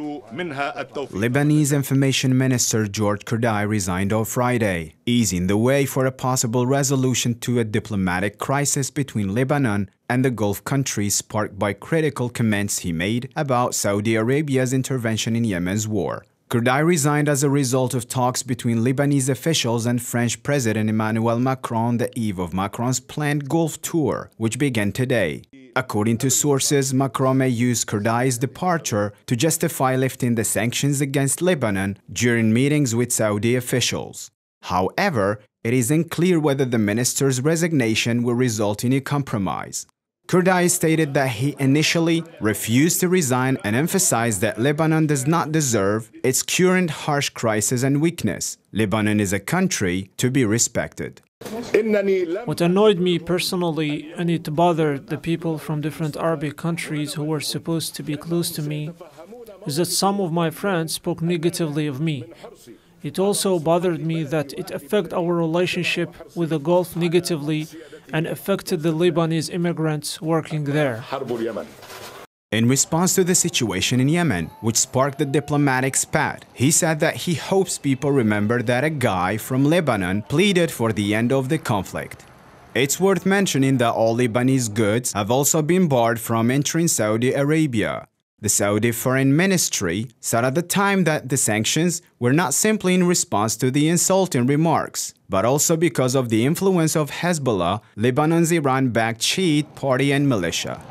Lebanese Information Minister George Kordahi resigned on Friday, easing the way for a possible resolution to a diplomatic crisis between Lebanon and the Gulf countries sparked by critical comments he made about Saudi Arabia's intervention in Yemen's war. Kordahi resigned as a result of talks between Lebanese officials and French President Emmanuel Macron on the eve of Macron's planned Gulf tour, which began today. According to sources, Macron may use Kordahi's departure to justify lifting the sanctions against Lebanon during meetings with Saudi officials. However, it is unclear whether the minister's resignation will result in a compromise. Kordahi stated that he initially refused to resign and emphasized that Lebanon does not deserve its current harsh crisis and weakness. Lebanon is a country to be respected. What annoyed me personally, and it bothered the people from different Arabic countries who were supposed to be close to me, is that some of my friends spoke negatively of me. It also bothered me that it affected our relationship with the Gulf negatively and affected the Lebanese immigrants working there. In response to the situation in Yemen, which sparked the diplomatic spat, he said that he hopes people remember that a guy from Lebanon pleaded for the end of the conflict. It's worth mentioning that all Lebanese goods have also been barred from entering Saudi Arabia. The Saudi Foreign Ministry said at the time that the sanctions were not simply in response to the insulting remarks, but also because of the influence of Hezbollah, Lebanon's Iran-backed Shiite party and militia.